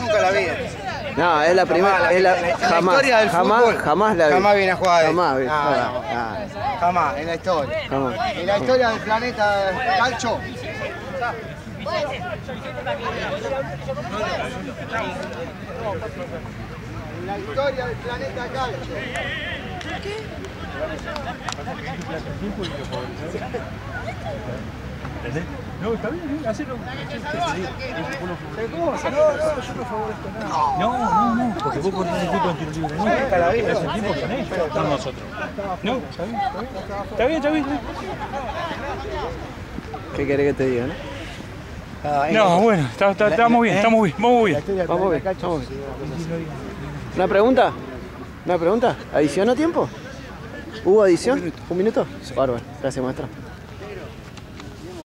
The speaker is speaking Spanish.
Nunca la vi. No, es la primera, es la, jamás, historia del jamás, fútbol. jamás la vi. Jamás viene a jugar. Jamás, vi- ah, Jamás, en la historia. En la historia del planeta Calcho. En la historia del planeta Calcho. ¿Entendés? No, está bien, bien, hacelo. No, no, no, porque vos cortás el tiempo en tiro libre. No, es el tiempo ellos, con nosotros. No, está bien, está bien. Está bien, está bien. ¿Qué querés que te diga, no? No, bueno, está- está- estamos bien, estamos bien, vamos bien. Vamos bien, vamos bien. ¿Una pregunta? ¿Una pregunta? ¿Adicionó tiempo? ¿Hubo adición? ¿Un minuto? Bárbaro. Gracias, maestro.